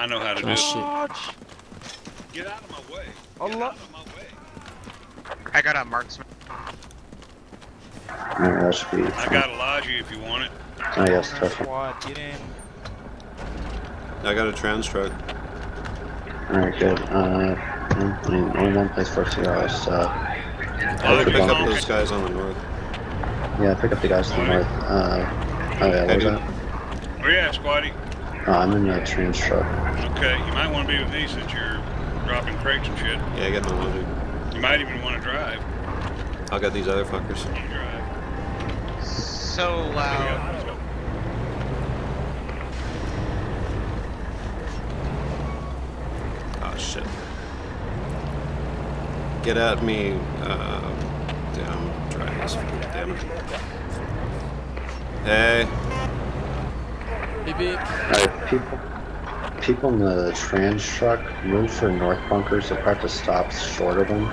I know how to do Oh, it. shit. Dodge! Get out of my way. A Get lot. out of my way. I got a marksman. Alright, that should be. I got a Elijah if you want it. Oh, yes, tough. Squad, get in. I got a trans truck. Alright, good. Uh, I mean, only one place for us to go is, uh, Other Pick up don't. those guys on the north. yeah, pick up the guys to the north. Uh, oh yeah, where's Hey, that? Where you at, Squatty? Oh, I'm in a trans truck. Okay, you might want to be with me since you're dropping crates and shit. Yeah, I got no loaded. You might even want to drive. I'll get these other fuckers. You drive. So Here we go. loud. Let's go. Oh shit. Get at me. Uh, damn, try this. Damn it. Hey. Beep beep. Alright, people. People in the trans truck move for north bunkers. They'll have to stop short of them,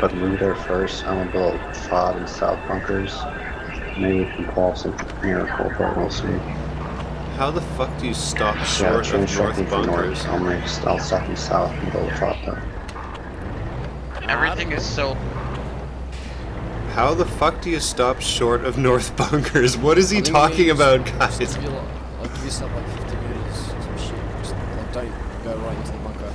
but move there first. I'm gonna build FOB and south bunkers. Maybe we can pull off some miracle, but we'll see. How the fuck do you stop Yeah, short trans of north bunkers? north. I'll make. I'll stop in south and build a FOB though. Everything is so. How the fuck do you stop short of north bunkers? What is he talking about, guys? Just give like, like, give yourself like 50 meters, some shit. Just, like, don't go right into the bunker.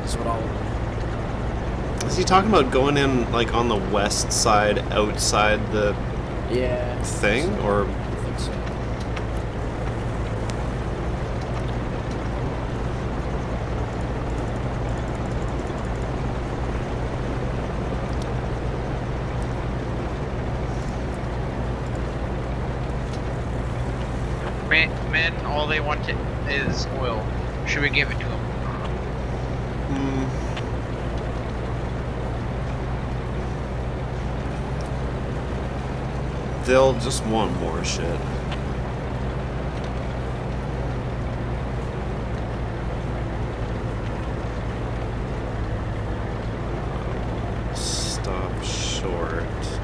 That's what I'll. Is he talking about going in like on the west side, outside the Yeah. thing, or I think so. Men, men, all they want to, is oil. Should we give it to him? Hmm. they'll just want more shit. Stop short. of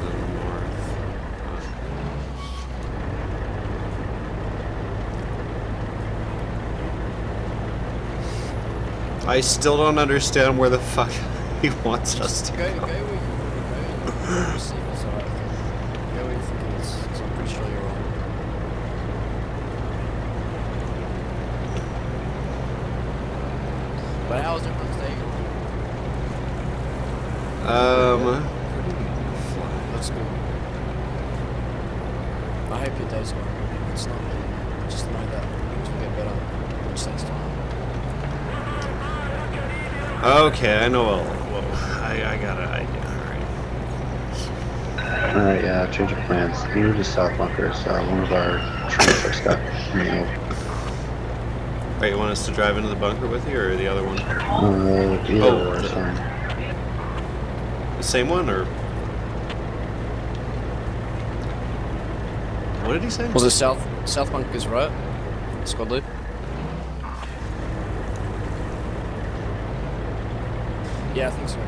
The north. I still don't understand where the fuck he wants us to Go, go where you want to go. and See if. Go where you think it is, 'cause I'm you're wrong. But how's everyone's day? Um, That's good. I hope your day's going good. It's not, just know that things will get better. Which takes time. Okay, I know. A, whoa, I, I got an idea. Alright. Alright, yeah, change of plans. Move to south bunkers. Uh, one of our trans trucks got nailed. Wait, you want us to drive into the bunker with you, or the other one? Uh, either Oh, or is the- The same one, or what did he say? Was it South South Bunkers, right? Squad loop. Yeah, I think so.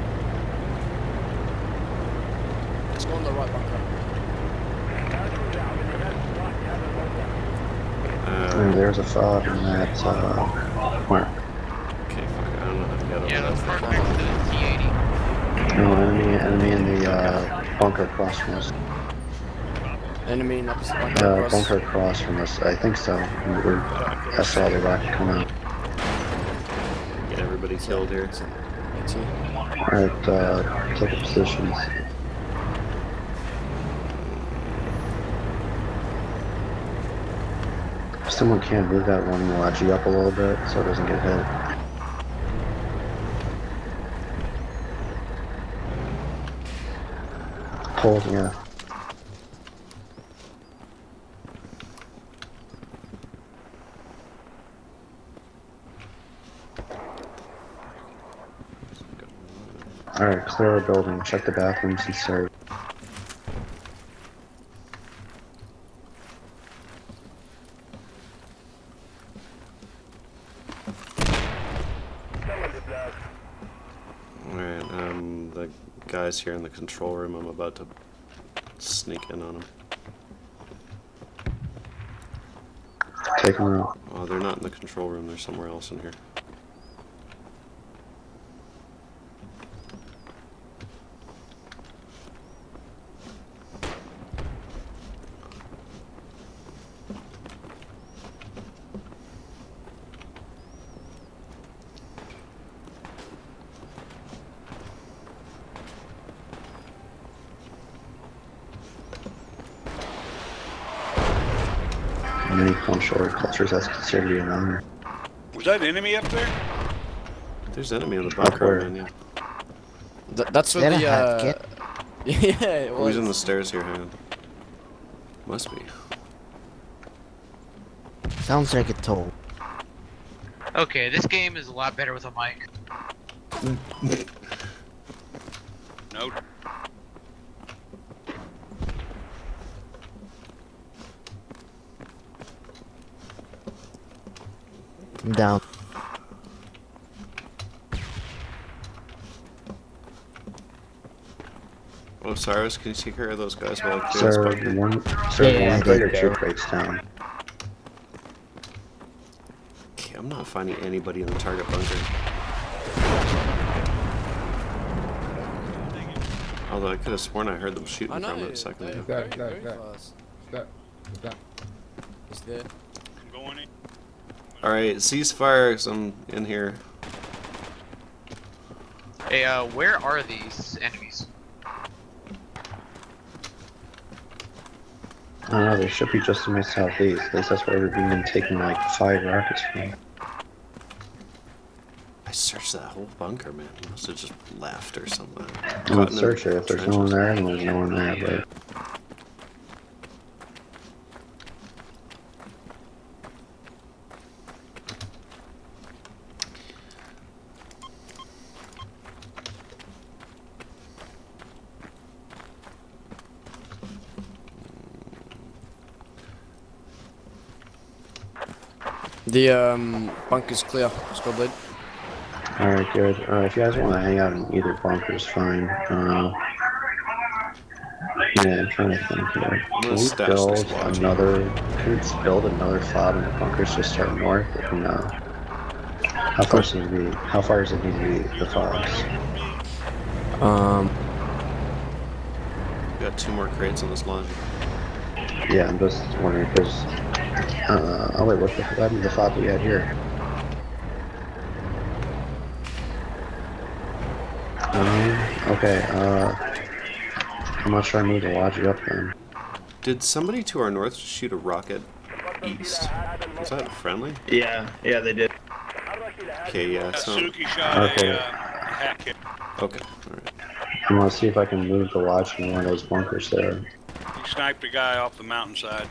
Let's go on the right bunker. And Uh, there's a FOB in that, uh, mark. okay, fuck, I don't know how to get over Yeah, that. that's parked next to the T80. No, enemy, enemy in the, uh, bunker across from us. Enemy in opposite bunker. Uh, across. bunker across from us. I think so. We're, I saw the rocket come out. Get everybody killed here. Yeah. Alright, uh, take up positions. If someone can move that one Malachi up a little bit so it doesn't get hit. Hold, yeah. Alright, clear our building, check the bathrooms and serve. Alright, um, the guys here in the control room, I'm about to sneak in on them. Take them out. Oh, they're not in the control room. They're somewhere else in here. Many cultural cultures that's considered to be an honor. Was that enemy up there? There's enemy on the bunker, where? man. Yeah. Th- that's Is where that the uh. kit? yeah, it he's in the stairs here. Hang on. Must be. Sounds like a toll. Okay, this game is a lot better with a mic. I'm down. Oh, Cyrus, can you take care of those guys while I clear this Sir, bunker? one, sir, Yeah, one I player did two crates down. Okay, I'm not finding anybody in the target bunker. Although I could have sworn I heard them shooting from it a second ago. are Look, very, look, very look. fast. Look, look. He's there. I'm going in. Alright, ceasefire. I'm in here. Hey, uh, where are these enemies? I don't know, they should be just to my southeast. At least that's where we've been taking like five rockets from. I searched that whole bunker, man. He must have just left or something. I'm Caught in gonna search it. If there's no one trenches. there, then there's no one there, but The um bunker's clear. Squad lead. alright, good. Uh, if you guys want to hang out in either bunker, is fine. Uh, yeah, I'm trying to think here. Can we build another? Can we build another fob in the bunkers to start north? No. How far does it be? How far does it need to be? The fobs. Um. We got two more crates on this line. Yeah, I'm just wondering because. Uh, oh wait, what the what happened to the fob we had here? Um, okay, uh, how much should I move the logic up then? Did somebody to our north shoot a rocket east? Was that friendly? Yeah, yeah, they did. Okay, yeah. So, Okay. a, uh, a hack kit. okay. Alright. I want to see if I can move the logic in one of those bunkers there. He sniped a guy off the mountainside.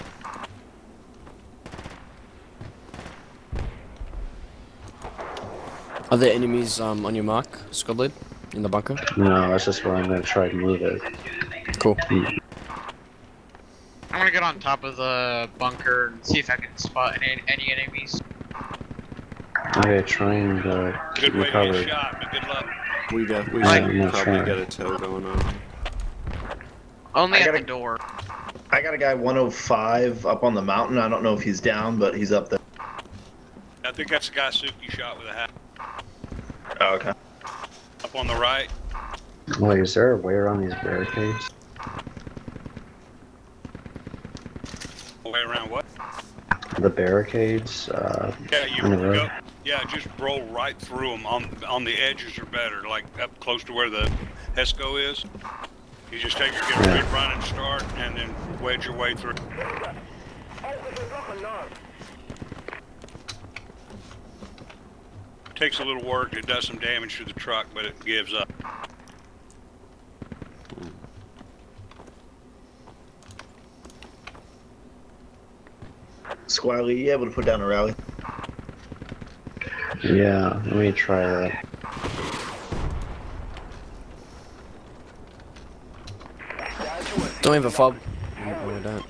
Are there enemies um on your mark, squad lead? In the bunker? No, that's just where I'm gonna try to move it. Cool. I'm gonna get on top of the bunker and see if I can spot any, any enemies. Okay, try and uh, keep Good me way to covered. get shot, but good luck. We def- we Like- should probably sure. get a tow going on. Only I at gotta- the door. I got a guy 105 up on the mountain. I don't know if he's down, but he's up there. I think that's the guy Suki shot with a hat. Oh, okay. Up on the right. Wait, is there a way around these barricades? Way around what? The barricades, uh, Yeah, you On the road? go. Yeah, just roll right through them. On on the edges are better, like up close to where the Hesco is. You just take your get a Yeah. good running start and then wedge your way through. Takes a little work. It does some damage to the truck, but it gives up. Squiley, you able to put down a rally? yeah, let me try that. Don't have a fob. No, we don't.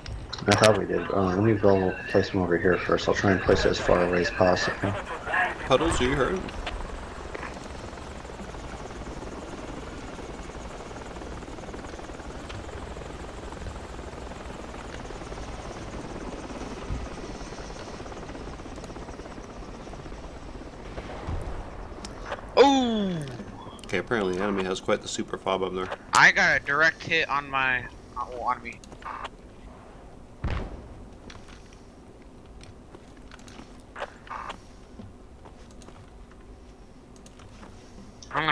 I thought we did. Uh, let me go place them over here first. I'll try and place it as far away as possible puddles, you heard? Oh! Okay, apparently the enemy has quite the super fob up there. I got a direct hit on my... Oh, on me.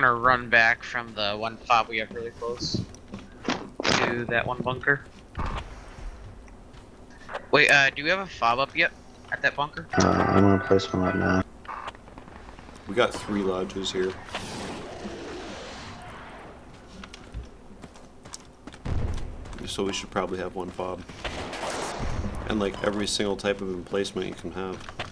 Gonna run back from the one fob we have really close to that one bunker. Wait, uh, do we have a fob up yet at that bunker? Uh, I'm gonna place one up now. We got three lodges here. So we should probably have one fob. And like every single type of emplacement you can have.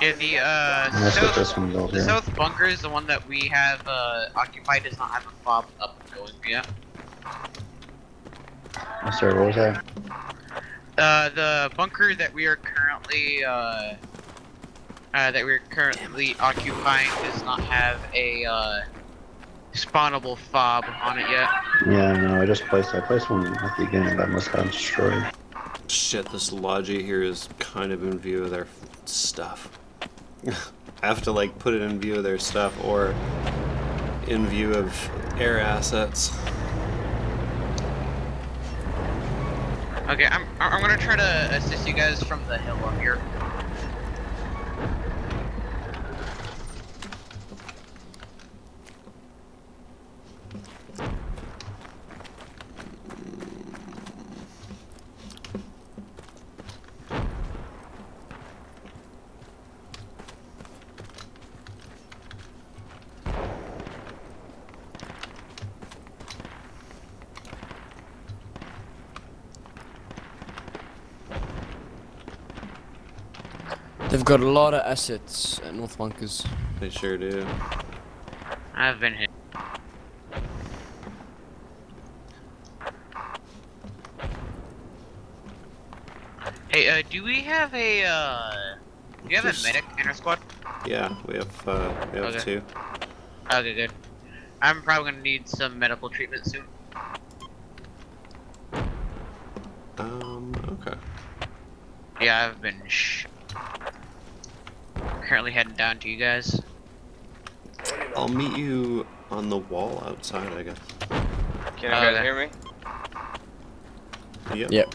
Yeah, the uh, south, this one built the south bunker is the one that we have uh, occupied. Does not have a fob up and going yet. Oh, sorry, what was that? Uh, the bunker that we are currently uh, uh, that we're currently occupying does not have a uh, spawnable fob on it yet. Yeah, no, I just placed. I placed one at the beginning, that must have destroyed. Shit, this lodgy here is kind of in view of their stuff. Have to like put it in view of their stuff or in view of air assets. Okay, I'm I'm gonna try to assist you guys from the hill up here. They've got a lot of assets at North Bunkers. They sure do. I've been hit. Hey, uh, do we have a uh, do you have Just- a medic in our squad? Yeah, we have uh, we have Okay. two. Okay, good. I'm probably gonna need some medical treatment soon. Um, okay. Yeah, I've been sh. Currently heading down to you guys. I'll meet you on the wall outside, I guess. Can you guys Okay. hear me? Yep. Yep.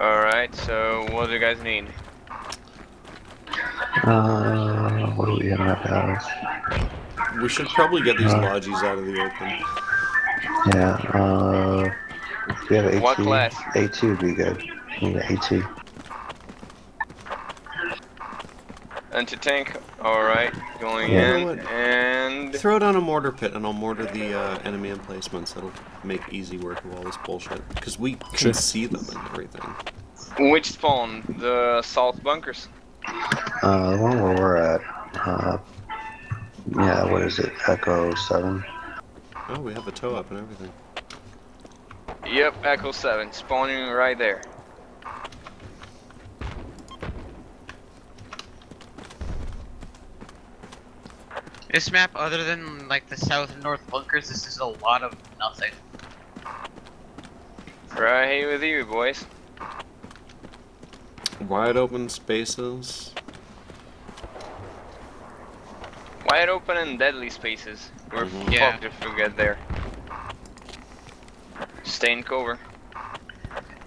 Alright, so what do you guys need? Uh, what do we have out? We should probably get these Uh. lodges out of the open. Yeah, uh, we have AT. What class? AT would be good. We need an AT. Anti-tank, alright, going Yeah. You in, and... Throw down a mortar pit and I'll mortar the uh, enemy emplacements. That'll make easy work of all this bullshit. Because we can Sure. see them and everything. Which spawn? The south bunkers? Uh, the one where we're at, uh, yeah, what is it? Echo 7? Oh, we have a tow up and everything. Yep, Echo 7, spawning right there. This map, other than like the south and north bunkers, this is a lot of nothing. Right here with you, boys. Wide open spaces. Wide open and deadly spaces. We're Mhm. Yeah. fucked if we get there. Stay in cover.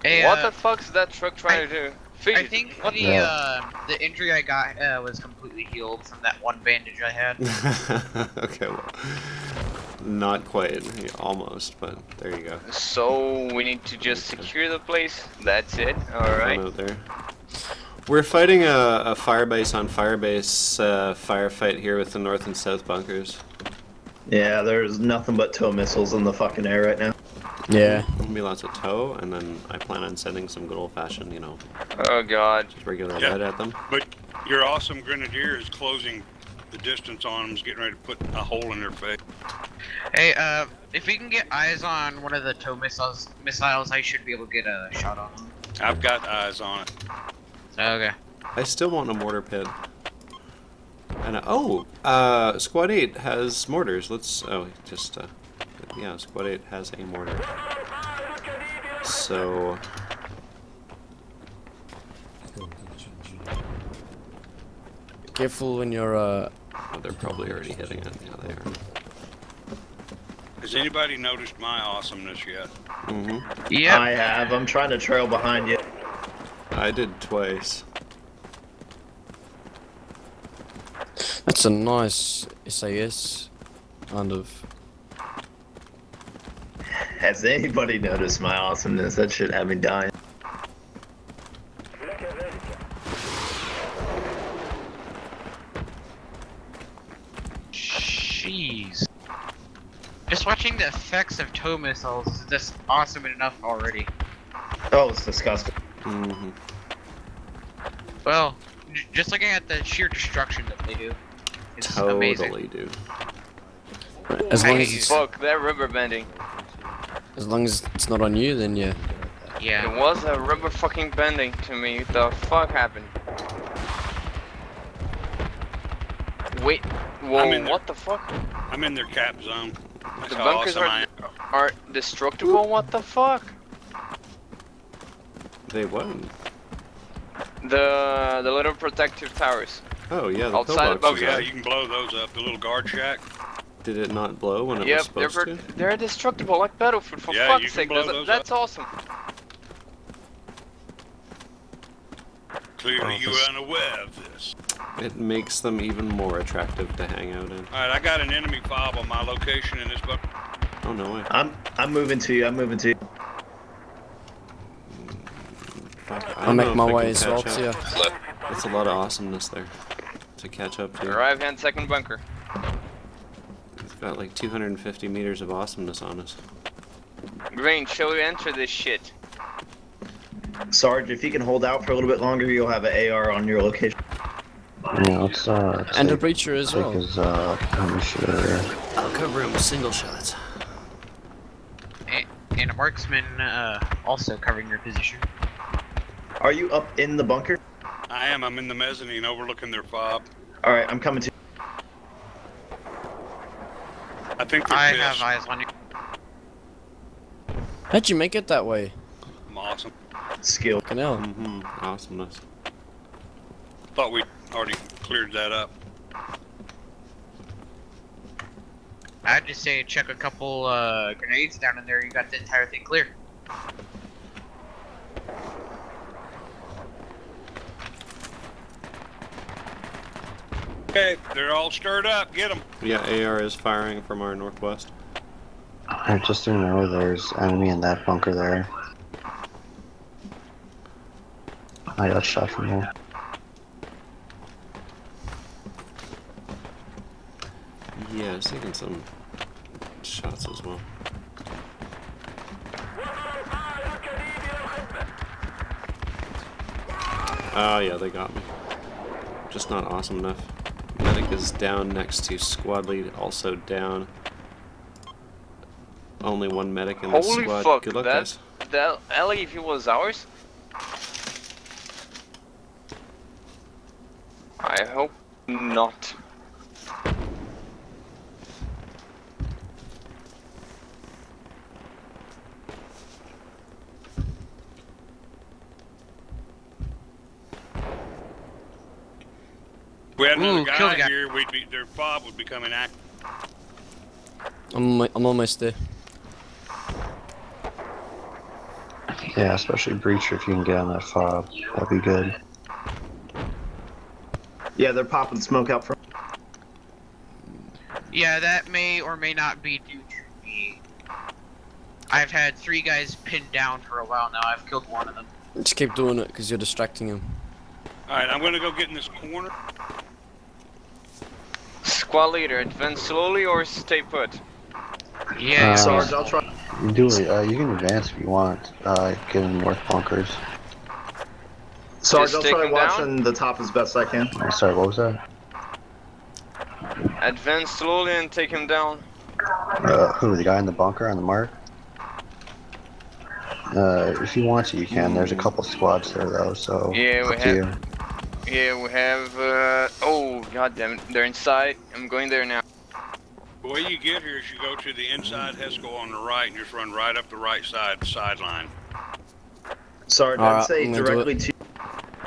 Hey, what uh, the fuck's that truck trying I- to do? I think what the Yeah. uh, the injury I got uh, was completely healed from that one bandage I had. okay, well, not quite, almost, but there you go. So we need to just secure the place. That's it. All right. Out there. We're fighting a, a firebase on firebase uh, firefight here with the north and south bunkers. Yeah, there's nothing but tow missiles in the fucking air right now. Yeah. There'll be lots of tow, and then I plan on sending some good old fashioned, you know, Oh god. just regular Yeah. lead at them. But your awesome grenadier is closing the distance on them, is getting ready to put a hole in their face. Hey, uh, if we can get eyes on one of the tow missiles, missiles, I should be able to get a shot on them. I've got eyes on it. Okay. I still want a mortar pit. And uh, oh, uh, Squad Eight has mortars. Let's oh, just uh, yeah, Squad Eight has a mortar. So Careful when you're uh Oh, they're probably already hitting it. Yeah, they are. Has anybody noticed my awesomeness yet? Mm-hmm. Yep. I have. I'm trying to trail behind you. I did twice. That's a nice SAS, kind of. Has anybody noticed my awesomeness? That shit had me dying. Jeez. Just watching the effects of tow missiles is just awesome enough already. Oh, it's disgusting. Mm-hmm. Well, j- just looking at the sheer destruction that they do. It's amazing. Totally, dude. As long I as hate it's, Fuck, that rubber banding. As long as it's not on you, then yeah. Yeah. It was a rubber fucking bending to me. What the fuck happened? Wait, whoa, I'm in there. what the fuck? I'm in their cap zone. That's The bunkers awesome are- I. Are destructible? What the fuck? They what? The the little protective towers. Oh yeah, the Outside the pillbox Oh yeah, you can blow those up. The little guard shack. Did it not blow when it yep, was they're supposed to? they're destructible like Battlefield. For Yeah, fuck's sake, that's, that's awesome. Clearly, Oh, you this- were unaware of this. It makes them even more attractive to hang out in. All right, I got an enemy fob on my location in this bunker. Oh no way. I'm I'm moving to you. I'm moving to you. Mm, I I'll make my way as well catch to up. you. That's a lot of awesomeness there to catch up to. Arrive hand second bunker. We've got like 250 meters of awesomeness on us. Green, shall we enter this shit? Sarge, if you can hold out for a little bit longer, you'll have an AR on your location. Yeah, let's uh. And a breacher as well. his uh. commissure. I'll cover him with single shots. A- and a marksman uh, also covering your position. Are you up in the bunker? I am. I'm in the mezzanine overlooking their fob. All right, I'm coming to. I think I pissed. have eyes on you. How'd you make it that way? I'm awesome. Skill. Fucking hell. Mm-hmm. Awesomeness. Thought we already cleared that up. I'd just say check a couple uh, grenades down in there. You got the entire thing clear. Okay, they're all stirred up. Get them. Yeah, AR is firing from our northwest. Alright, just so you know, there's enemy in that bunker there. I got shot from there. Yeah, I was taking some shots as well. Oh yeah, they got me. Just not awesome enough. Is down next to squad lead, also down. Only one medic in the squad. fuck, Good luck, that- guys. That LEV was ours? I hope not. If we had another Ooh, kill the guy guy. here, we'd be their fob would become inactive. I'm, almo- I'm almost there. Yeah, especially Breacher if you can get on that fob. That'd be good. Yeah, they're popping smoke out from. Yeah, that may or may not be due to me. I've had three guys pinned down for a while now. I've killed one of them. Just keep doing it because you're distracting him. All right, I'm gonna go get in this corner. Squad leader, advance slowly or stay put. Yeah. Uh, Sarge, I'll try. You do it. Uh, you can advance if you want. Uh, get in north bunkers. Sarge, Just I'll take try him watching the top as best I can. Oh, sorry, what was that? Advance slowly and take him down. Uh, who? The guy in the bunker on the mark? Uh, if you want to, you can. There's a couple squads there though, so Yeah, we have- you. Here we have, uh, oh, god damn it, they're inside. I'm going there now. The way you get here is you go to the inside HESCO on the right and just run right up the right side sideline. Sarge, I'd Alright, say I'm gonna do directly to.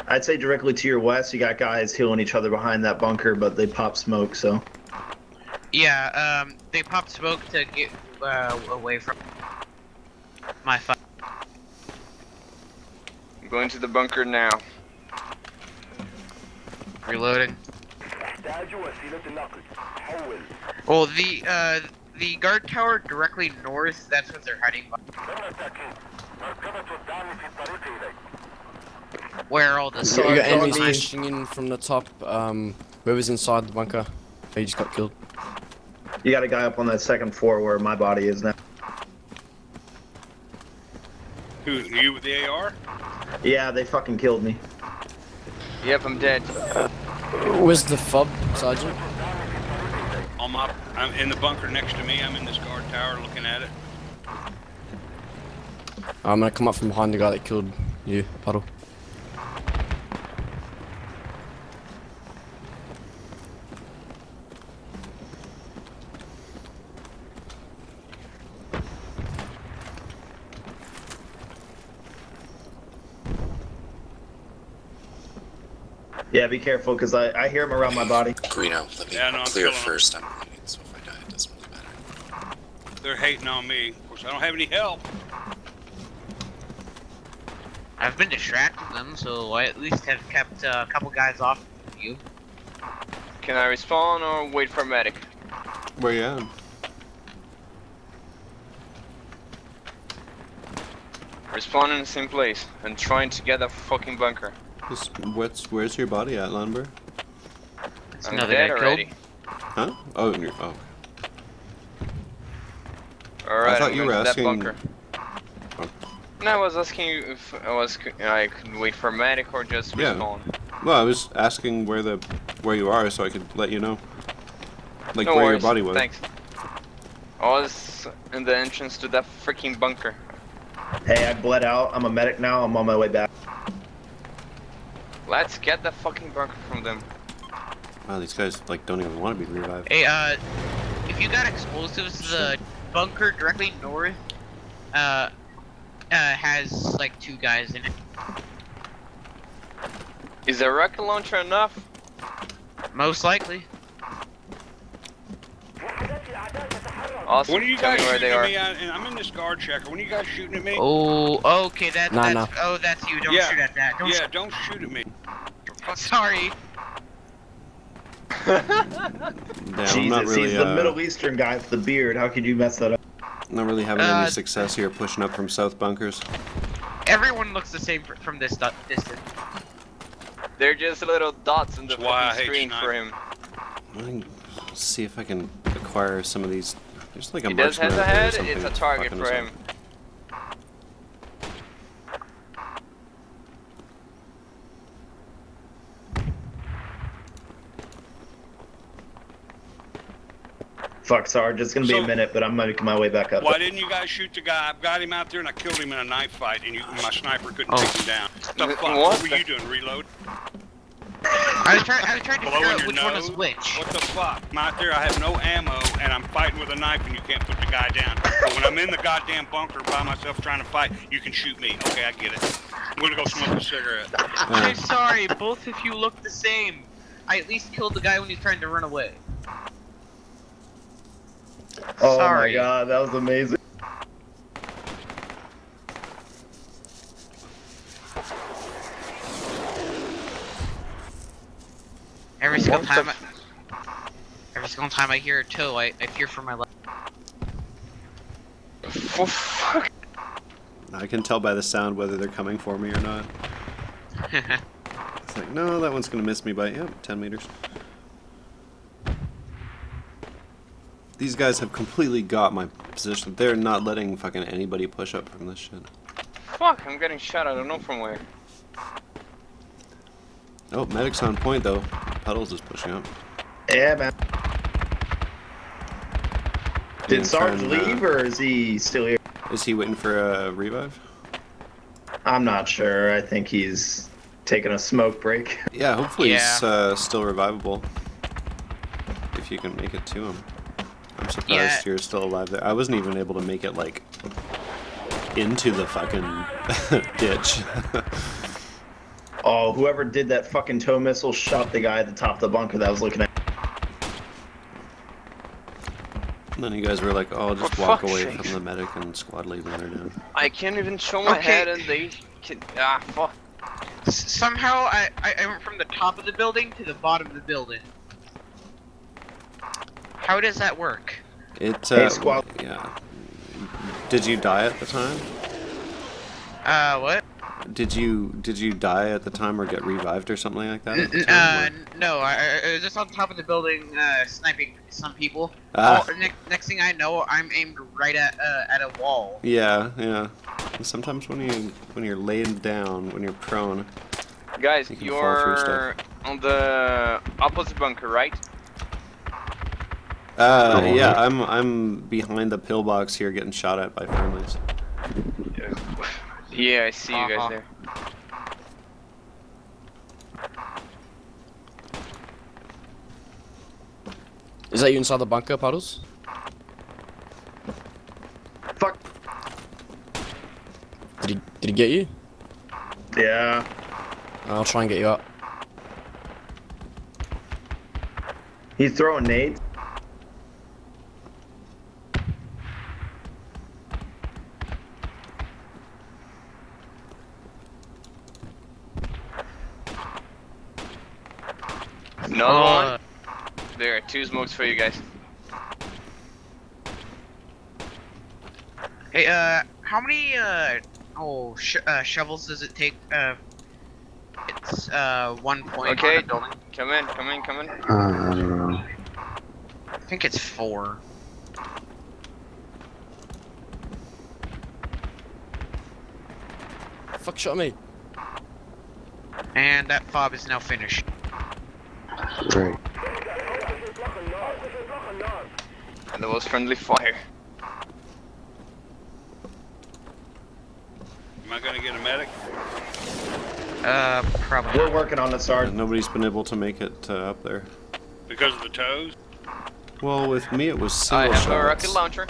I'd say directly to your west, you got guys healing each other behind that bunker, but they pop smoke, so. Yeah, um, they pop smoke to get uh, away from my fi- I'm going to the bunker now. Reloading. Well, the uh, the guard tower directly north. That's what they're hiding. Where all the You got enemies on pushing in from the top. Um, whoever's inside the bunker, he just got killed. You got a guy up on that second floor where my body is now. Who, you with the AR? Yeah, they fucking killed me. Yep, I'm dead. Where's the fob, Sergeant? On my, I'm in the bunker next to me. I'm in this guard tower looking at it. I'm gonna come up from behind the guy that killed you, Puddle. Yeah, be careful, because I, I hear him around my body. Greeno, let me Yeah, no, I'm clear first. I'm leaving, so if I die, it doesn't really matter. They're hating on me. Of course, I don't have any help. I've been distracting them, so I at least have kept uh, a couple guys off of you. Can I respawn or wait for a medic? Where you at? Respawn in the same place and trying to get a fucking bunker. Just, what's, where's your body at, Lumber? It's I'm another dead guy already. killed. Huh? Oh, you're, oh. Alright, thought I'm you were to that asking- bunker. Oh. No, I was asking you if I was I could wait for medic or just respawn. Yeah. Well, I was asking where the where you are so I could let you know. Like no where worries. your body was. Thanks. I was in the entrance to that freaking bunker. Hey, I bled out. I'm a medic now. I'm on my way back. Let's get the fucking bunker from them. Wow, these guys like don't even want to be revived. Hey, uh, if you got explosives, the bunker directly north, uh, uh, has like two guys in it. Is the rocket launcher enough? Most likely. Awesome. When are you Tell guys me where shooting they at are. me? I, and I'm in this guard checker. When are you guys shooting at me? Oh, okay, that, Nah, that's, oh, that's you. Don't Yeah. shoot at that. Don't yeah, don't shoot at me. shoot. Sorry. Yeah, I'm not Jesus, really, he's the uh, Middle Eastern guy with the beard. How could you mess that up? not really having Uh, any success here pushing up from south bunkers. Everyone looks the same from this distance. They're just little dots in the That's why I fucking hate screen for him. I can see if I can acquire some of these. There's like a He does marksman has a out there or head, it's a target for him. Fuck, Sarge. It's gonna be So- a minute, but I'm making my way back up. Why didn't you guys shoot the guy? I've got him out there and I killed him in a knife fight, and you, my sniper couldn't Oh. take him down. The fuck? what What were you doing? Reload? I was trying. I was trying to figure Blowing out your which one was nose? which. What the fuck? I'm I have no ammo, and I'm fighting with a knife, and you can't put the guy down. But when I'm in the goddamn bunker by myself trying to fight, you can shoot me. Okay, I get it. I'm gonna go smoke a cigarette. I'm sorry. Both of you look the same. I at least killed the guy when he's trying to run away. Oh Sorry. my god, that was amazing. Every single time. I, every single time I hear a tow, I, I fear for my life. For fuck. I can tell by the sound whether they're coming for me or not. It's like, no, that one's gonna miss me by yep, 10 meters. These guys have completely got my position. They're not letting fucking anybody push up from this shit. Fuck, I'm getting shot. I don't know from where. Oh, medic's on point though. Puddles is pushing up. Yeah, man. Being Did Sarge turned, uh, leave or is he still here? Is he waiting for a revive? I'm not sure. I think he's taking a smoke break. Yeah, hopefully he's uh, still revivable. If you can make it to him. I'm surprised Yeah. you're still alive there. I wasn't even able to make it like into the fucking ditch. Oh, whoever did that fucking tow missile shot the guy at the top of the bunker that I was looking at. And then you guys were like, "Oh, just For walk away sakes. from the medic and squad lead when they're down." I can't even show my Okay. head and they can. Ah, fuck. S- somehow I, I I went from the top of the building to the bottom of the building. How does that work? It. Hey, Uh, squad. Yeah. Did you die at the time? Uh, what? Did you did you die at the time or get revived or something like that? At the N- time, uh, no, I, I I was just on top of the building, uh, sniping some people. Ah. Oh, ne- next thing I know, I'm aimed right at uh, at a wall. Yeah, yeah. Sometimes when you when you're laying down, when you're prone, Guys, You can fall through you're on the opposite bunker, right? Uh, yeah. I'm I'm behind the pillbox here, getting shot at by friendlies. Yeah, I see you guys Uh-huh. there. Is that you inside the bunker, Puddles? Fuck. Did he did he get you? Yeah. I'll try and get you up. He's throwing nades. Another Uh, one. There, are two smokes for you guys. Hey, uh, how many uh oh sh- uh, shovels does it take? Uh, it's uh one point Okay. on building. Come in, come in, come in. Uh, I don't know. I think it's four. Fuck shot me. And that fob is now finished. Great. And that was friendly fire. Am I gonna get a medic? Uh, probably. We're working on it, Sarge. Nobody's been able to make it uh, up there. Because of the tows? Well, with me it was I single have shots. a rocket launcher.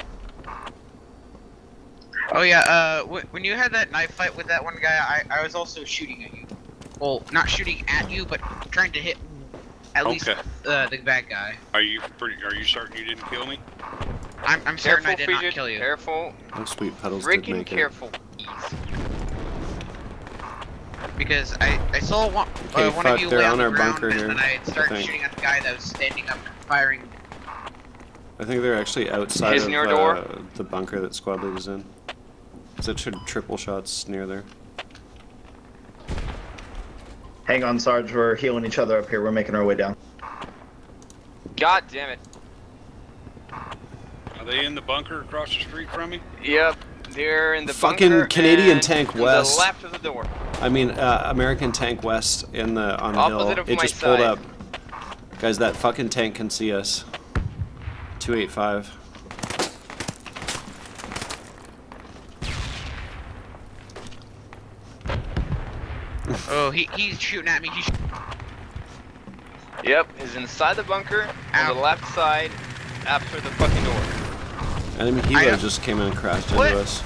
Oh yeah, uh, when you had that knife fight with that one guy, I, I was also shooting at you. Well, not shooting at you, but trying to hit at least Okay. uh, the bad guy. Are you pretty? Are you certain you didn't kill me? I'm, I'm certain I did not kill you. Careful. Oh, sweet pedals did Freaking make careful. Because I, I saw one, Okay, uh, one fuck, of you they're lay on on the our ground, bunker and here, then I I started think. shooting at the guy that was standing up firing. I think they're actually outside He's of near door. uh, the bunker that squad lead is in. So it should triple shots near there. Hang on, Sarge. We're healing each other up here. We're making our way down. God damn it. Are they in the bunker across the street from me? Yep. They're in the Fucking bunker Canadian Tank to the West. left of the door. I mean, uh, American Tank West in the on the hill. of It my just pulled up. Guys, that fucking tank can see us. 285. Oh, he, he's shooting at me. He's Yep, he's inside the bunker on the left side after the fucking door. Enemy I helo just came in and crashed What? into us.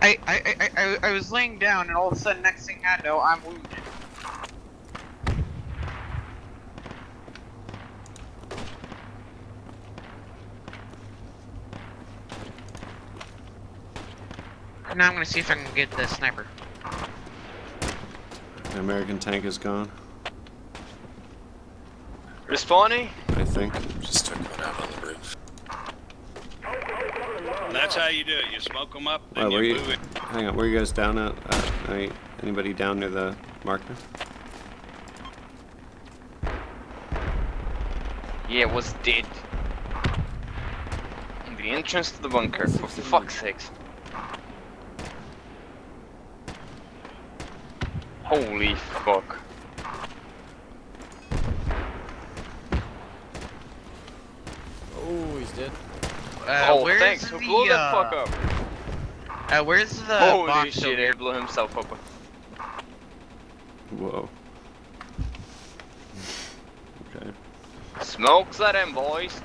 I, I, I, I, I was laying down, and all of a sudden, next thing I know, I'm wounded. Now I'm gonna see if I can get the sniper. The American tank is gone. Respawning? I think. Just took one out on the roof. And that's how you do it. You smoke them up, then Oh, where you you- move it. Hang on, where you guys down at? Uh, any, anybody down near the marker? Yeah, it was dead. In the entrance to the bunker, for fuck's sakes. Holy fuck. Oh, he's dead. Uh, oh, where's thanks. Who the, blew that uh, fuck up? Uh, where's the Holy box shit, over he blew himself up. Whoa. Okay. Smokes at him, boys.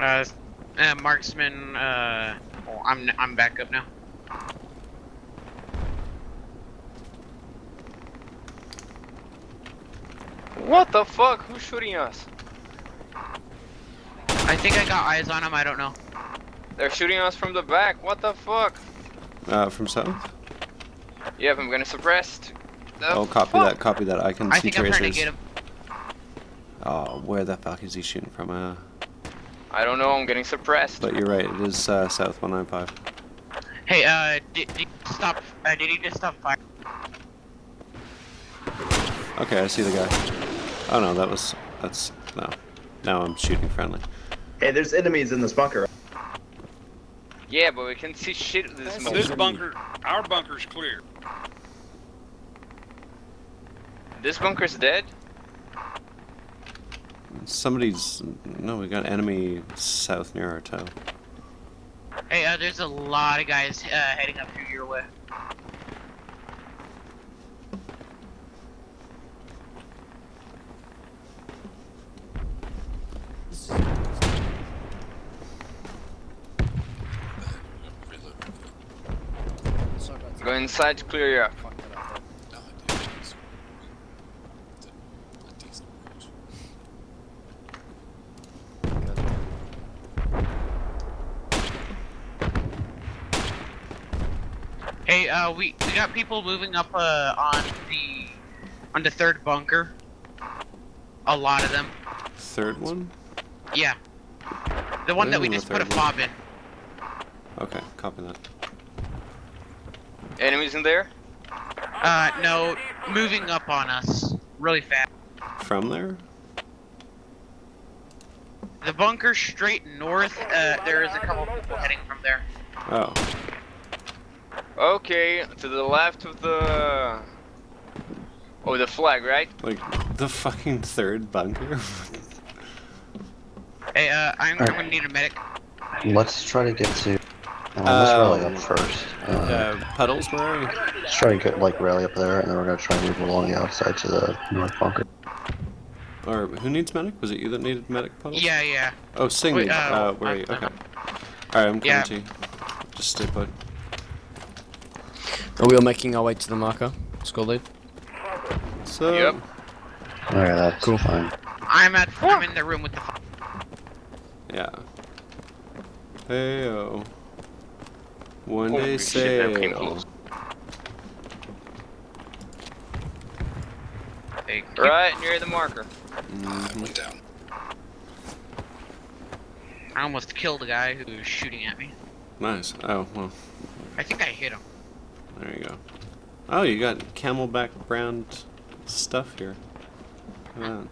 Uh, uh marksman. Uh, oh, I'm I'm back up now. What the fuck? Who's shooting us? I think I got eyes on him. I don't know. They're shooting us from the back. What the fuck? Uh, from south? Yep, I'm gonna suppress. The oh, copy fuck? that, copy that. I can I see think I'm tracers. trying to get him. Oh, where the fuck is he shooting from? Uh, I don't know. I'm getting suppressed. but you're right, it is uh, south 195. Hey, uh, did, did you stop? Uh, did he just stop firing? Okay, I see the guy. Oh no, that was, that's, no. Now I'm shooting friendly. Hey, there's enemies in this bunker. Yeah, but we can see shit with this So this bunker, our bunker's clear. This bunker's dead. Somebody's, no, we got enemy south near our tow. Hey, uh, there's a lot of guys uh, heading up to your way. This is. Reload. Sorry about that. Go inside to clear you up. Fuck that up. No, I did. It's a- a decent approach. Hey, uh, we we got people moving up uh on the on the third bunker. A lot of them. Third one? Yeah. The one that we just put a third one. fob in. Okay, copy that. Enemies in there? Uh, no, moving up on us really fast. From there? The bunker straight north. Uh, there is a couple people heading from there. Oh, Okay, to the left of the. Oh, the flag, right? like the fucking third bunker? Hey, uh, I'm, I'm gonna need a medic. Let's try to get to. Uh, let's Um, rally up first. Uh, uh, puddles, where are you? let's try to get like rally up there, and then we're gonna try and move along the outside to the north bunker. Or who needs medic? Was it you that needed medic puddles? Yeah, yeah. Oh, sing Wait, uh, Uh, where are you? uh, Okay. Alright, I'm coming Yeah. to you. Just stay put. Are we all making our way to the marker? Score lead? So, Yep. Alright, that's Cool. fine. I'm at. I'm in the room with the. Fob. yeah. Hey, oh. One Holy day shit, that came sail. close. Thank you. Right near the marker. Mm-hmm. Went down. I almost killed the guy who was shooting at me. Nice. Oh, well, I think I hit him. There you go. Oh, you got camelback brand stuff here. Look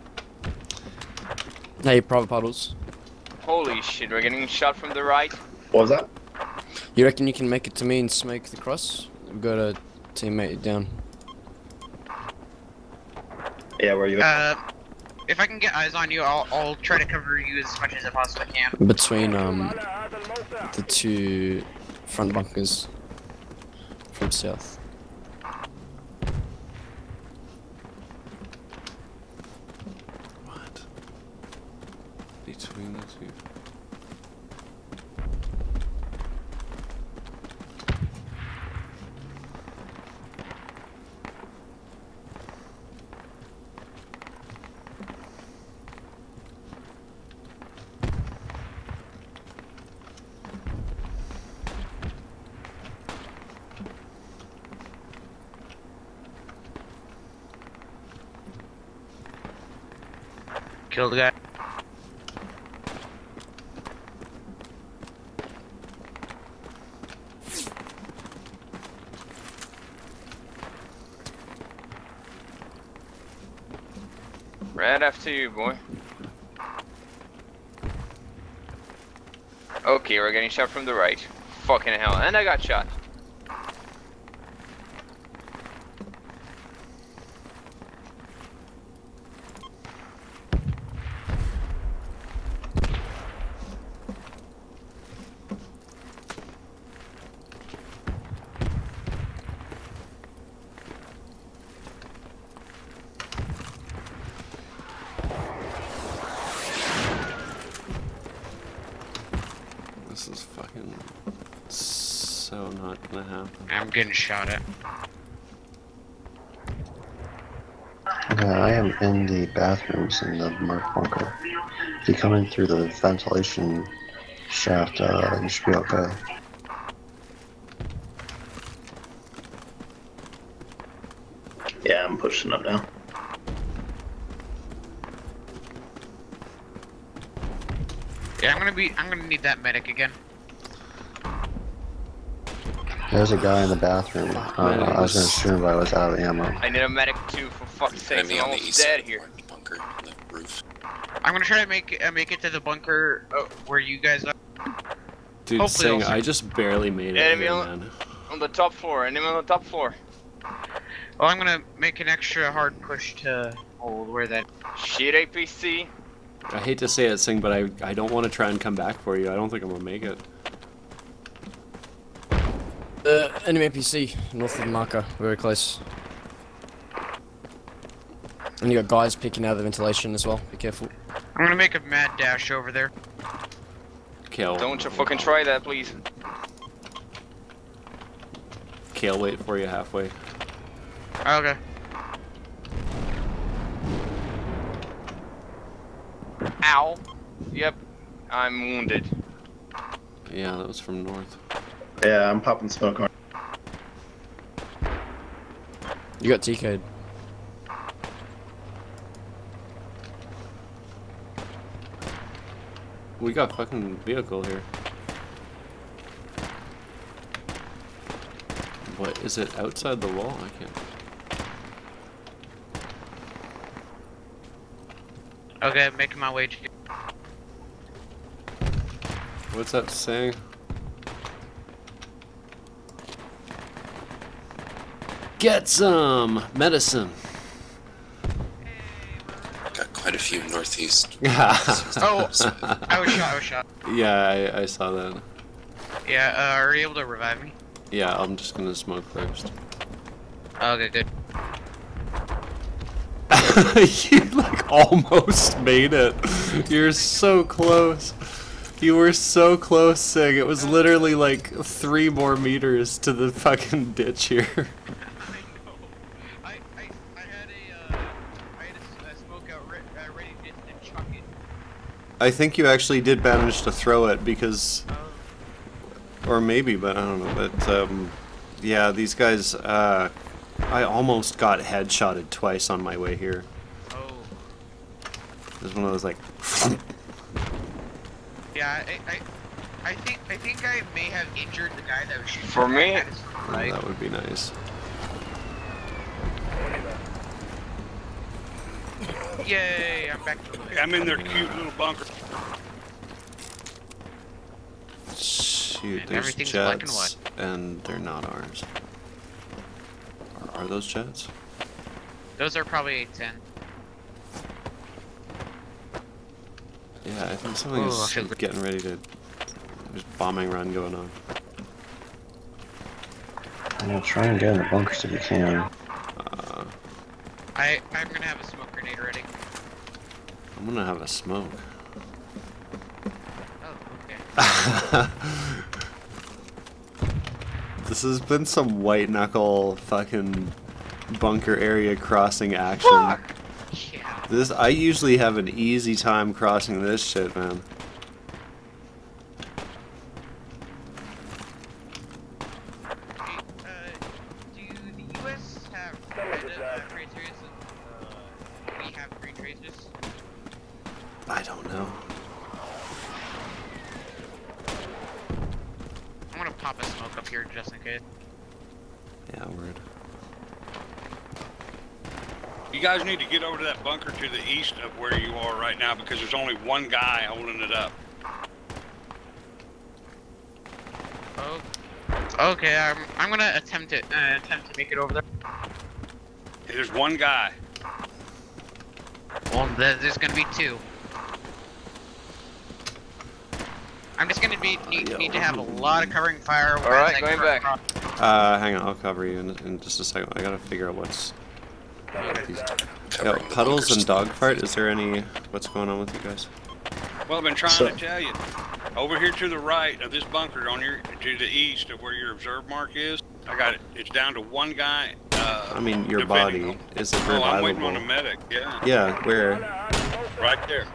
Hey, private puddles. Holy shit, we're getting shot from the right. What was that? You reckon you can make it to me and smoke the cross? We've got a teammate down. Yeah, where are you? Uh, if I can get eyes on you, I'll, I'll try to cover you as much as I possibly can. Between um the two front bunkers from south. What? Between the two. Kill the guy. Right after you, boy. Okay, we're getting shot from the right. Fucking hell, and I got shot. Getting shot at. Yeah, I am in the bathrooms in the Merc bunker. If you come in through the ventilation shaft, uh, you should be okay. Yeah, I'm pushing up now. Yeah, I'm gonna be. I'm gonna need that medic again. There's a guy in the bathroom. Uh, I was gonna shoot him, but I was out of ammo. I need a medic too, for fuck's sake. I'm on the almost east dead here. bunker, the roof. I'm gonna try to make uh, make it to the bunker uh, where you guys are. Dude, Hopefully Sing, I just barely made it Enemy here, on- man. On the top floor, enemy on the top floor. Well, I'm gonna make an extra hard push to hold where that. Shit APC. I hate to say it, Sing, but I, I don't want to try and come back for you. I don't think I'm gonna make it. Uh, enemy NPC, north of the marker, very close. And you got guys peeking out of the ventilation as well, be careful. I'm gonna make a mad dash over there. Kale, Don't you fucking try that, please. Kale, wait for you halfway. Okay. Ow. Yep. I'm wounded. Yeah, that was from north. Yeah, I'm popping smoke on. You got TK'd. We got fucking vehicle here. What is it outside the wall? I can't. Okay, I'm making my way to. What's that saying? Get some medicine. Got quite a few northeast. yeah, Oh, I was shot. I was shot. I, I saw that. Yeah. Uh, are you able to revive me? Yeah, I'm just gonna smoke first. Okay, good. you like almost made it. You're so close. You were so close, Sig. It was literally like three more meters to the fucking ditch here. I, I, I had a, uh, I had a, s- a smoke out re- uh, ready to, to chuck it. I think you actually did manage to throw it because, or maybe, but I don't know. But um, yeah, these guys. Uh, I almost got headshotted twice on my way here. oh. It was one of those like. Yeah, I, I, I think, I think I may have injured the guy that was shooting. For me- guy that is Right. That would be nice. Yay! I'm back to the. I'm in their cute little bunker. Shoot, And there's everything's black and jets, and they're not ours. Are, are those jets? Those are probably A-10. Yeah, I think something Oh, I is getting ready to. There's bombing run going on. I'm gonna try and get in the bunkers if you can. Uh, I, I'm gonna have a smoke grenade ready. I'm gonna have a smoke. This has been some white knuckle fucking bunker area crossing action. Yeah. This I usually have an easy time crossing this shit, man. Hey, uh, do the U.S. have Canada uh, tracers and uh, we have free tracers? I don't know. I'm gonna pop a smoke up here just in case. Yeah, word. You guys need to get over to that bunker to the east of where you are right now because there's only one guy holding it up. Oh. Okay, I'm, I'm gonna attempt it. Uh, attempt to make it over there. There's one guy. Well, there's gonna be two. I'm just gonna be need, need to have a lot of covering fire. All right, going back. cross- Uh, hang on, I'll cover you in, in just a second. I gotta figure out what's. These... Yo, Covering the puddles bunkers. and dogfight. Is there any? What's going on with you guys? Well, I've been trying So- to tell you. Over here to the right of this bunker, on your to the east of where your observe mark is, I got it. It's down to one guy. Uh, I mean, your defending body them. is it Oh, I'm waiting on a medic. Yeah, Yeah, where? right there.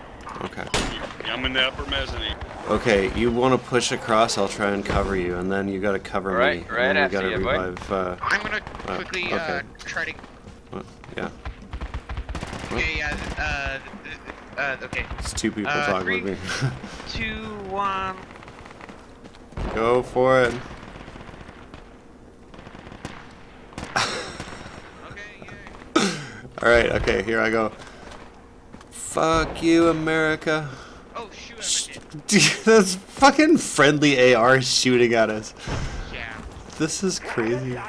Okay. I'm in the upper mezzanine. Okay, you want to push across, I'll try and cover you, and then you gotta cover Right- me. right and then after you gotta you, boy. revive, uh, I'm gonna Uh, quickly okay. uh, try to. what? yeah. Okay, yeah. Uh, uh, okay. It's two people Uh, talking three- with me. Two, one. Go for it. Okay, yeah. Alright, okay, here I go. Fuck you, America. Oh shoot! I'm a kid. That's fucking friendly AR shooting at us. Yeah. This is crazy. Yeah.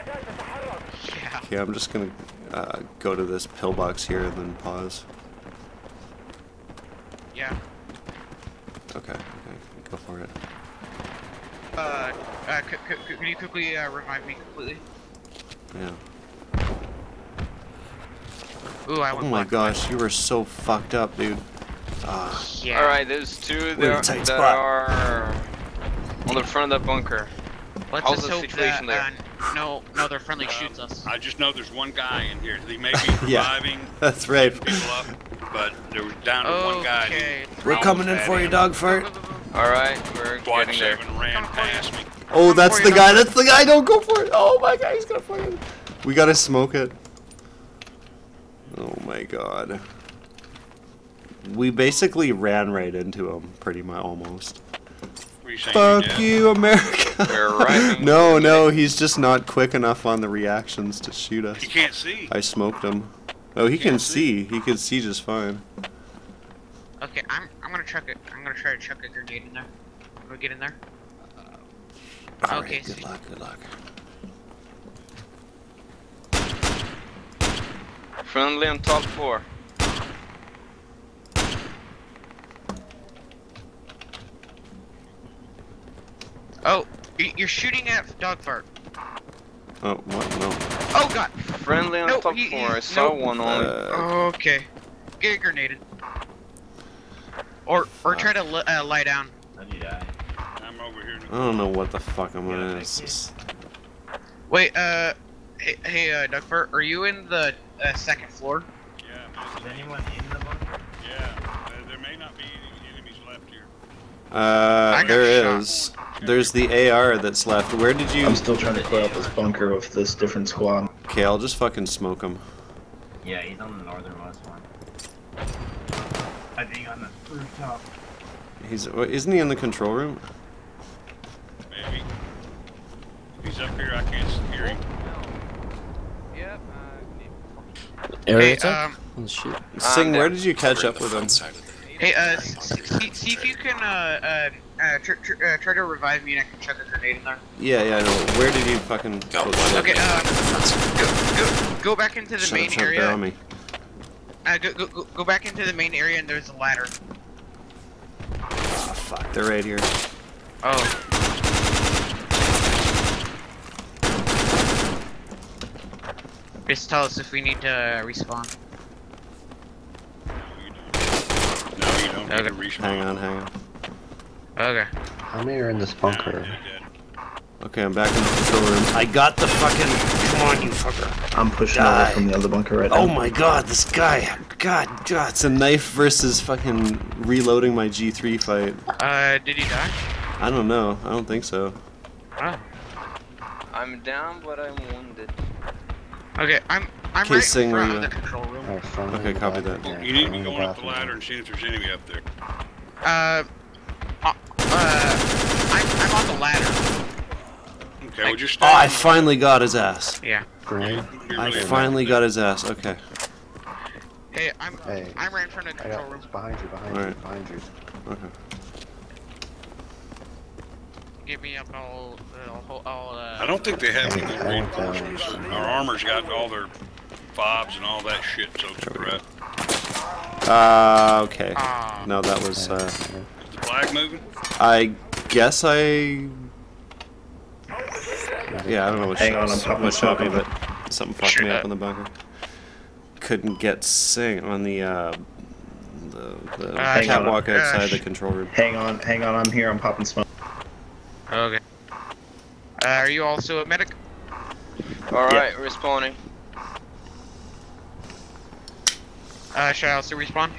Okay, I'm just gonna uh, go to this pillbox here and then pause. Yeah. Okay, okay, go for it. Uh, uh, c- c- c- could you quickly uh, revive me completely? Yeah. Ooh, I Oh my black. gosh, you were so fucked up, dude. Ah, Yeah. Alright, there's two in a there that spot. are on the front of the bunker. Let's how's just the hope situation that, there? No, no, their friendly um, shoots us. I just know there's one guy in here. He may be surviving. Yeah. that's right. people up, but there was down to one guy. Okay. We're coming in for you, dog fart. Alright, we're Quad getting there. ran past me. Oh, that's the guy. That's the guy. Don't go for it. Oh my god, he's gonna fucking. We gotta smoke it. Oh my god. We basically ran right into him, pretty much almost. Were you saying Fuck you're you, America. We're no, no, he's just not quick enough on the reactions to shoot us. He can't see. I smoked him. Oh, he can Can't see. see. He can see just fine. Okay, I'm I'm gonna chuck it. I'm gonna try to chuck a grenade in there. Can we get in there? Alright, Okay, good sweet. luck, good luck. Friendly on top floor. Oh, you're shooting at dog fart. Oh, what? No. Oh god. Friendly on Nope, top he- floor. I saw nope. one on. Uh, Okay. Get grenaded. Or or try to li- uh, lie down. I'm over here. I don't know what the fuck I'm gonna. it's just- Wait, uh, hey, hey uh, dog fart, are you in the uh, second floor? Yeah, is anyone in the bunker? Yeah, there, there may not be any enemies left here. Uh, got there shot. is. There's the AR that's left. Where did you? I'm still trying to clear out this bunker with this different squad. Okay, I'll just fucking smoke him. Yeah, he's on the northernmost one. I think on the rooftop. He's. Isn't he in the control room? Maybe. He's up here. I can't hear him. Yep. Area Hey, um, Oh, shit. Sing, yeah. where did you catch up with him? side of the hey, uh, s- s- see, see if you can, uh, uh, uh, tr- tr- uh, try to revive me and I can chuck a grenade in there. Yeah, yeah, I know. Where did you fucking? Go- one Okay, uh, on the front side. Go, go, go back into the Shut main up, area. bear on me. Uh, go, go, go- go back into the main area and there's a ladder. Oh, fuck, they're right here. Oh. Just tell us if we need to uh, respawn. No, you don't. No, you don't need to respawn. Hang on, hang on. Okay. How many are in this bunker? you're. Okay, I'm back in the control room. I got the fucking. Come on, you fucker. I'm pushing Die. away from the other bunker right now. Oh my god, this guy. God, God. It's a knife versus fucking reloading my G3 fight. Uh, did he die? I don't know. I don't think so. Oh. I'm down, but I'm wounded. Okay, I'm I'm Okay, right sing in front of the control room. Alright, Okay, copy that. here, You need to friendly be going up the ladder and see if there's enemy up there. Uh, uh I'm I'm on the ladder. Okay, well just Oh, I finally got his ass. Yeah. Grenade? You're I finally got his ass. Okay. Hey, I'm Hey. I'm right in front of the control got room. behind you, behind you, Alright. behind you. Okay. Get me up all all, all uh. I don't think they have any I good reinforcements. Our armor's got all their fobs and all that shit soaked to breath. Uh, okay. Ah. No, that was, uh, Is the flag moving? I guess I. Yeah, I don't know what Hang shot, on, I'm popping what shot me, but something fucked Sure me up that. in the bunker. Couldn't get sing on the uh, the, the Uh, hang on. catwalk outside the control room. Hang on, hang on. I'm here. I'm popping smoke. Okay. Uh, are you also a medic? Alright, respawning. Uh, should I also respawn?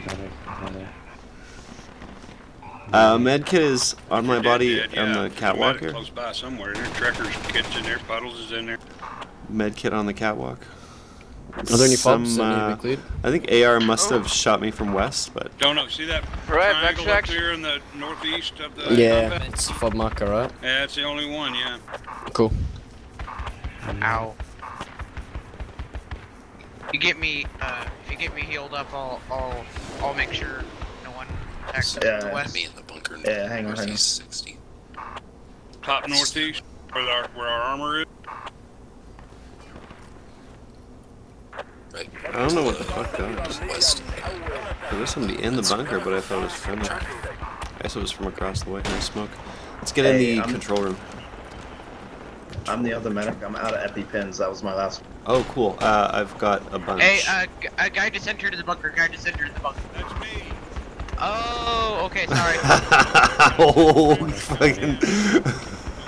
Uh, medkit is on my body dead, on yeah. the There's catwalk medic here. Close by somewhere. There, Trekkers, kids in there, Puddles is in there. Medkit on the catwalk. Are there any Some, fobs that need to uh. I think AR must Oh. have shot me from west, but Don't know. See that Right, triangle back up there in the northeast of the Yeah, combat? it's fob marker, right? Yeah, that's the only one. Yeah. Cool. Ow. You get me, uh, if you get me healed up, I'll, I'll, I'll make sure no one Yeah. from the west. Enemy in the bunker. Yeah, hang on, hang on. 60. Top northeast, where our where our armor is. Right. I don't know what the fuck that is. West. There was somebody in the bunker, but I thought it was friendly. I guess it was from across the way. Nice smoke. Let's get in the I'm- control room. I'm the other medic. I'm out of EpiPens. That was my last one. Oh, cool. Uh, I've got a bunch. Hey, uh, g- uh, guy just entered the bunker, guy just entered the bunker. That's me. Oh, okay, sorry. oh, fucking.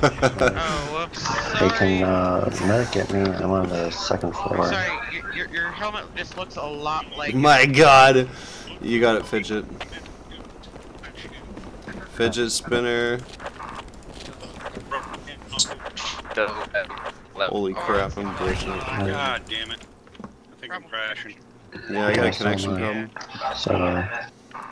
oh, whoops. They can uh, medic get me. I'm on the second floor. Sorry, your, your, your helmet just looks a lot like. My god. You got it, Fidget. Fidget spinner. Holy crap, I'm glitching. God damn it. I think I'm crashing. Yeah, I got a connection problem. So uh,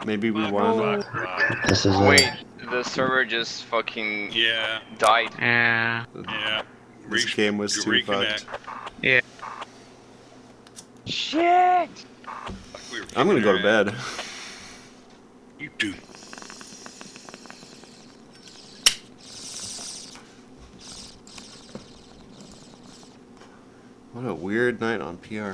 Maybe we won. fuck, fuck. this is Wait, the server just fucking Yeah, died. Yeah. yeah. This Re- game was too reconnect. Yeah. Shit! We I'm gonna go to bed. You do. What a weird night on PR.